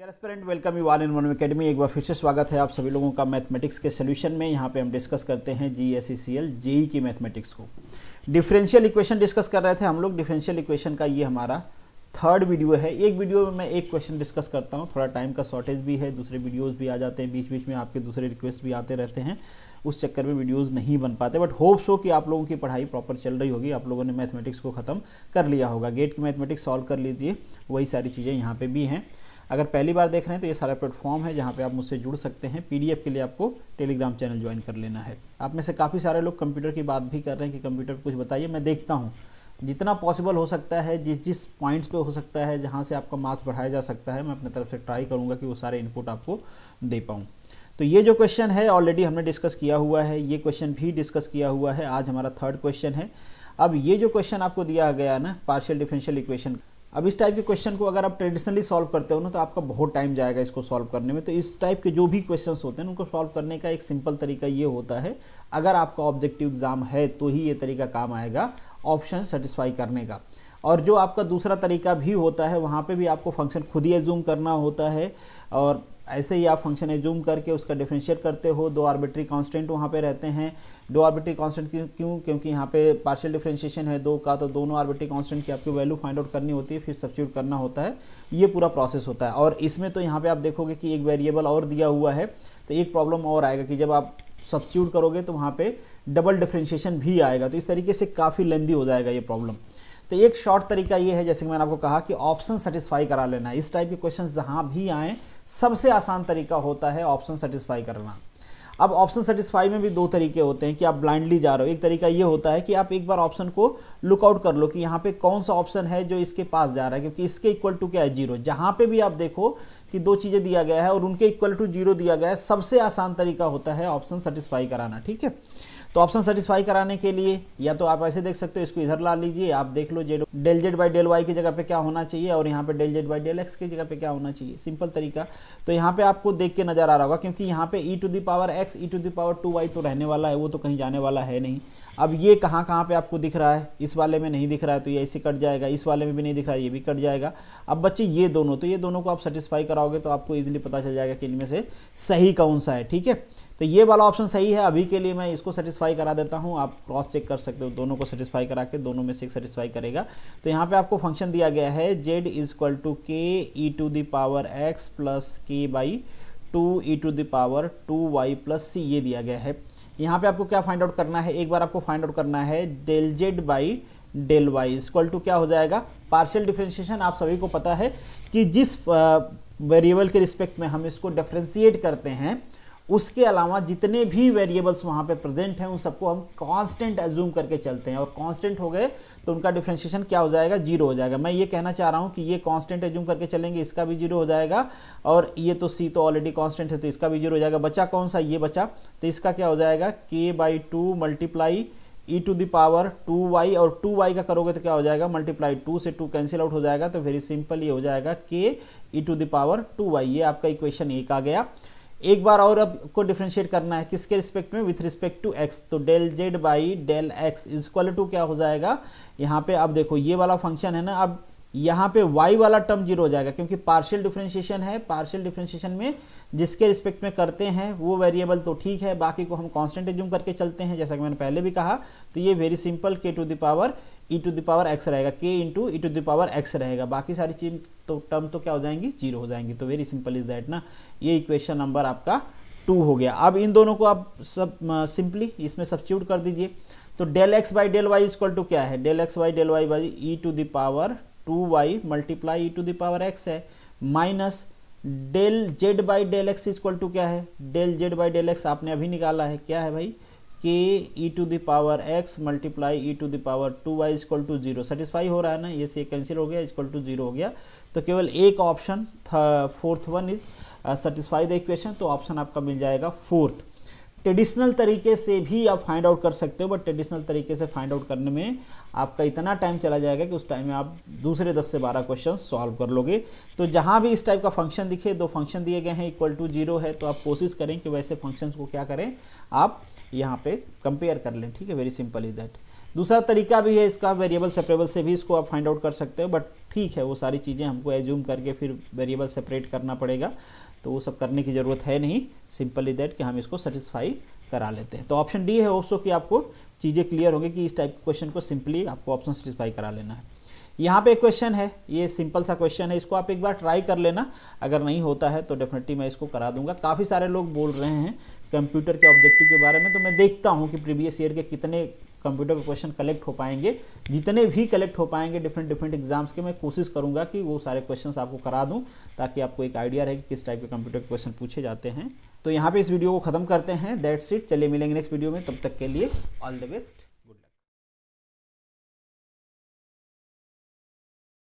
Dear aspirant welcome you all in one academy एक बार फिर से स्वागत है आप सभी लोगों का मैथमेटिक्स के सोल्यूशन में। यहाँ पे हम डिस्कस करते हैं G S C L JE की मैथमेटिक्स को। डिफरेंशियल इक्वेशन डिस्कस कर रहे थे हम लोग। डिफरेंशियल इक्वेशन का ये हमारा थर्ड वीडियो है। एक वीडियो में मैं एक क्वेश्चन डिस्कस करता हूँ। थोड़ा टाइम का शॉर्टेज भी है, दूसरे वीडियोज़ भी आ जाते हैं। बीच बीच में आपके दूसरे रिक्वेस्ट भी आते रहते हैं। उस चक्कर में वीडियोज़ नहीं बन पाते। बट होप सो कि आप लोगों की पढ़ाई प्रॉपर चल रही होगी। आप लोगों ने मैथमेटिक्स को ख़त्म कर लिया होगा। गेट की मैथमेटिक्स सॉल्व कर लीजिए। वही सारी चीज़ें यहाँ पे भी हैं। अगर पहली बार देख रहे हैं तो ये सारा प्लेटफॉर्म है जहाँ पे आप मुझसे जुड़ सकते हैं। पीडीएफ के लिए आपको टेलीग्राम चैनल ज्वाइन कर लेना है। आप में से काफ़ी सारे लोग कंप्यूटर की बात भी कर रहे हैं कि कंप्यूटर कुछ बताइए, मैं देखता हूँ। जितना पॉसिबल हो सकता है, जिस जिस पॉइंट्स पे हो सकता है, जहाँ से आपका मार्क्स बढ़ाया जा सकता है, मैं अपने तरफ़ से ट्राई करूँगा कि वो सारे इनपुट आपको दे पाऊँ। तो ये जो क्वेश्चन है ऑलरेडी हमने डिस्कस किया हुआ है। ये क्वेश्चन भी डिस्कस किया हुआ है। आज हमारा थर्ड क्वेश्चन है। अब ये जो क्वेश्चन आपको दिया गया ना पार्शियल डिफरेंशियल इक्वेशन अब इस टाइप के क्वेश्चन को अगर आप ट्रेडिशनली सॉल्व करते हो ना तो आपका बहुत टाइम जाएगा इसको सॉल्व करने में। तो इस टाइप के जो भी क्वेश्चन होते हैं उनको सॉल्व करने का एक सिंपल तरीका ये होता है, अगर आपका ऑब्जेक्टिव एग्ज़ाम है तो ही ये तरीका काम आएगा ऑप्शन सेटिस्फाई करने का। और जो आपका दूसरा तरीका भी होता है, वहाँ पे भी आपको फ़ंक्शन खुद ही एज्यूम करना होता है, और ऐसे ही आप फ़ंक्शन एजूम करके उसका डिफ्रेंशिएट करते हो, दो आर्बिट्री कांस्टेंट वहाँ पे रहते हैं। दो आर्बिट्री कांस्टेंट क्यों क्योंकि यहाँ पे पार्शियल डिफ्रेंशिएशन है दो का तो दोनों आर्बिट्री कांस्टेंट की आपकी वैल्यू फाइंड आउट करनी होती है, फिर सब्सिट्यूट करना होता है। ये पूरा प्रोसेस होता है। और इसमें तो यहाँ पर आप देखोगे कि एक वेरिएबल और दिया हुआ है तो एक प्रॉब्लम और आएगा कि जब आप सब्सिट्यूट करोगे तो वहाँ पर डबल डिफ्रेंशिएशन भी आएगा। तो इस तरीके से काफ़ी लेंदी हो जाएगा ये प्रॉब्लम तो एक शॉर्ट तरीका ये है, जैसे कि मैंने आपको कहा कि ऑप्शन सेटिस्फाई करा लेना इस टाइप के क्वेश्चन जहाँ भी आए, सबसे आसान तरीका होता है ऑप्शन सेटिस्फाई करना। अब ऑप्शन सेटिस्फाई में भी दो तरीके होते हैं कि आप ब्लाइंडली जा रहे हो। एक तरीका ये होता है कि आप एक बार ऑप्शन को लुकआउट कर लो कि यहाँ पे कौन सा ऑप्शन है जो इसके पास जा रहा है, क्योंकि इसके इक्वल टू क्या है? ज़ीरो जहाँ पे भी आप देखो कि दो चीज़ें दिया गया है और उनके इक्वल टू ज़ीरो दिया गया है, सबसे आसान तरीका होता है ऑप्शन सेटिस्फाई कराना, ठीक है? तो ऑप्शन सेटिस्फाई कराने के लिए, या तो आप ऐसे देख सकते हो, इसको इधर ला लीजिए, आप देख लो, Z del Z by del Y की जगह पे क्या होना चाहिए, और यहाँ पे del Z by del X की जगह पे क्या होना चाहिए। सिंपल तरीका। तो यहाँ पे आपको देख के नज़र आ रहा होगा, क्योंकि यहाँ पे E to the power X E to the power two Y तो रहने वाला है, वो तो कहीं जाने वाला है नहीं। अब ये कहाँ कहाँ पे आपको दिख रहा है, इस वाले में नहीं दिख रहा है तो ये ऐसे कट जाएगा, इस वाले में भी नहीं दिख रहा है, ये भी कट जाएगा। अब बच्चे, ये दोनों तो ये दोनों को आप सेटिस्फाई कराओगे तो आपको इजीली पता चल जाएगा कि इनमें से सही कौन सा है, ठीक है? तो ये वाला ऑप्शन सही है, अभी के लिए मैं इसको सेटिस्फाई करा देता हूँ। आप क्रॉस चेक कर सकते हो, दोनों को सेटिस्फाई करा के दोनों में से एक सेटिस्फाई करेगा। तो यहाँ पे आपको फ़ंक्शन दिया गया है Z is equal to K E to the power X plus K by two E to the power two Y plus C ये दिया गया है। यहाँ पे आपको क्या फाइंड आउट करना है? एक बार आपको फाइंड आउट करना है del Z by del Y equal to क्या हो जाएगा? पार्शियल डिफ्रेंशिएशन आप सभी को पता है कि जिस वेरिएबल के रिस्पेक्ट में हम इसको डिफ्रेंशिएट करते हैं उसके अलावा जितने भी वेरिएबल्स वहाँ पे प्रेजेंट हैं, उन सबको हम कांस्टेंट एज्यूम करके चलते हैं। और कांस्टेंट हो गए तो उनका डिफ्रेंशिएशन क्या हो जाएगा? ज़ीरो हो जाएगा। मैं ये कहना चाह रहा हूँ कि ये कांस्टेंट एज्यूम करके चलेंगे, इसका भी ज़ीरो हो जाएगा। और ये तो सी तो ऑलरेडी कांस्टेंट है तो इसका भी ज़ीरो हो जाएगा। बचा कौन सा? ये बचा। तो इसका क्या हो जाएगा? K by two multiply E to the power two Y और टू वाई का करोगे तो क्या हो जाएगा? मल्टीप्लाई टू से टू कैंसिल आउट हो जाएगा। तो वेरी सिंपल ये हो जाएगा K E to the power two Y ये आपका इक्वेशन एक आ गया। एक बार और अब को डिफ्रेंशिएट करना है। किसके रिस्पेक्ट में? विथ रिस्पेक्ट टू एक्स तो del Z by del X is equal to क्या हो जाएगा? यहाँ पे अब देखो, ये वाला फ़ंक्शन है ना, अब यहाँ पे y वाला टर्म ज़ीरो हो जाएगा, क्योंकि पार्शियल डिफ्रेंशिएशन है। पार्शियल डिफ्रेंशिएशन में जिसके रिस्पेक्ट में करते हैं, वो वेरिएबल तो ठीक है। बाकी को हम कांस्टेंट एज्यूम करके चलते हैं, जैसा कि मैंने पहले भी कहा। तो ये very simple K to the power E to the power X रहेगा K into E to the power X रहेगा। बाकी सारी चीज़ तो टर्म तो क्या हो जाएँगी? ज़ीरो हो जाएँगी। तो वेरी सिंपल इज़ दैट ना, ये इक्वेशन नंबर आपका टू हो गया। अब इन दोनों को आप सब सिंपली इसमें सब्सिट्यूट कर दीजिए। तो del X by del Y equal to क्या है? Del X by del Y by E to the power two Y multiply E to the power X है। Minus del Z by del X equal to क्या है? Del Z by del X आपने अभी निकाला है। क्या है भाई? K E to the power X multiply E to the power two Y equal to zero satisfy हो रहा है ना? ये से कैंसिल हो गया इक्वल टू ज़ीरो हो गया। तो केवल एक option fourth one is satisfy the equation तो ऑप्शन आपका मिल जाएगा फोर्थ ट्रेडिशनल तरीके से भी आप फाइंड आउट कर सकते हो बट ट्रेडिशनल तरीके से फाइंड आउट करने में आपका इतना टाइम चला जाएगा कि उस टाइम में आप दूसरे 10 से 12 क्वेश्चन सॉल्व कर लोगे। तो जहाँ भी इस टाइप का फ़ंक्शन दिखे, दो फ़ंक्शन दिए गए हैं इक्वल टू ज़ीरो है तो आप कोशिश करें कि वैसे फ़ंक्शंस को क्या करें, आप यहाँ पे कंपेयर कर लें। ठीक है वेरी सिंपल इज़ दैट दूसरा तरीका भी है इसका वेरिएबल सेपरेबल से भी इसको आप फाइंड आउट कर सकते हो बट ठीक है, वो सारी चीज़ें हमको एज्यूम करके फिर वेरिएबल सेपरेट करना पड़ेगा तो वो सब करने की ज़रूरत है नहीं सिंपली दैट कि हम इसको सेटिस्फाई करा लेते हैं। तो ऑप्शन डी है होप्सो कि आपको चीज़ें क्लियर होंगी कि इस टाइप के क्वेश्चन को सिंपली आपको ऑप्शन सेटिस्फाई करा लेना है। यहाँ पे एक क्वेश्चन है, ये सिंपल सा क्वेश्चन है, इसको आप एक बार ट्राई कर लेना, अगर नहीं होता है तो डेफिनेटली मैं इसको करा दूँगा। काफ़ी सारे लोग बोल रहे हैं कंप्यूटर के ऑब्जेक्टिव के बारे में तो मैं देखता हूँ कि प्रीवियस ईयर के कितने कंप्यूटर के क्वेश्चन कलेक्ट हो पाएँगे। जितने भी कलेक्ट हो पाएँगे डिफरेंट डिफरेंट एग्ज़ाम्स के, मैं कोशिश करूँगा कि वो सारे क्वेश्चन आपको करा दूँ, ताकि आपको एक आइडिया रहे कि किस टाइप के कंप्यूटर के क्वेश्चन पूछे जाते हैं। तो यहाँ पे इस वीडियो को खत्म करते हैं। दैट्स इट चलिए मिलेंगे नेक्स्ट वीडियो में। तब तक के लिए ऑल द बेस्ट